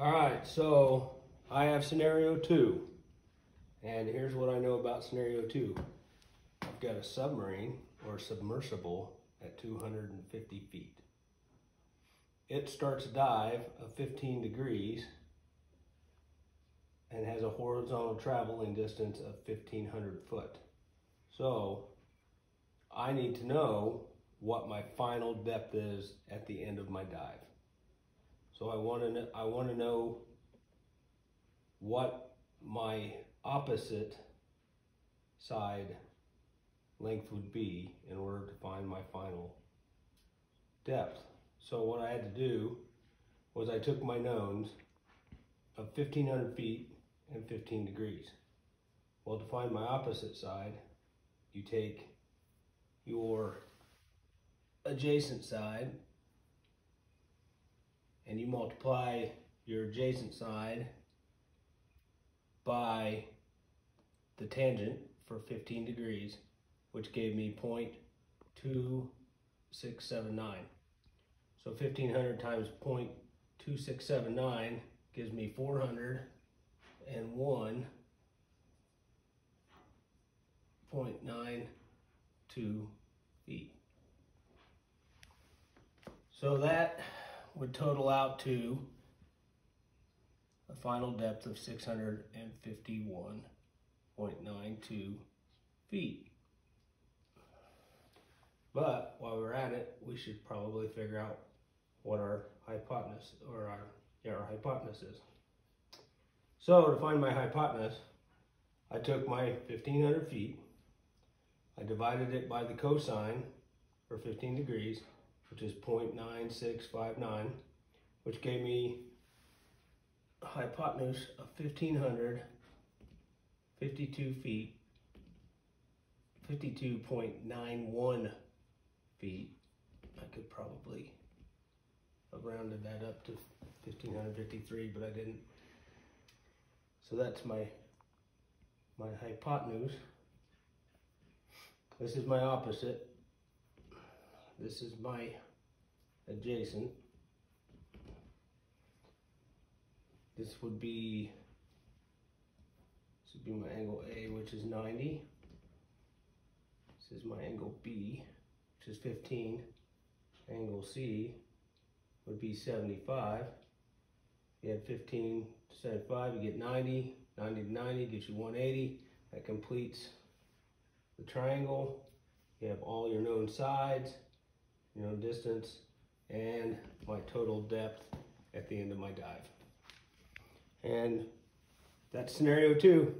All right, so I have scenario two. And here's what I know about scenario two. I've got a submarine or submersible at 250 feet. It starts a dive of 15 degrees and has a horizontal traveling distance of 1500 foot. So I need to know what my final depth is at the end of my dive. So I want to I want to know what my opposite side length would be in order to find my final depth. So what I had to do was I took my knowns of 1500 feet and 15 degrees. Well, to find my opposite side, you take your adjacent side and you multiply your adjacent side by the tangent for 15 degrees, which gave me 0.2679. So 1500 times 0.2679 gives me 401.92 feet. So that would total out to a final depth of 651.92 feet. But while we're at it, we should probably figure out what our hypotenuse or our, yeah, our hypotenuse is. So to find my hypotenuse, I took my 1500 feet, I divided it by the cosine for 15 degrees, which is 0.9659, which gave me a hypotenuse of 1,552 feet, 52.91 feet. I could probably have rounded that up to 1,553, but I didn't. So that's my my hypotenuse. This is my opposite. This is my adjacent. This would be, this would be my angle A, which is 90. This is my angle B, which is 15. Angle C would be 75. You had 15 to 75, you get 90. 90 to 90 gets you 180. That completes the triangle. You have all your known sides you know, distance, and my total depth at the end of my dive. And that's scenario two.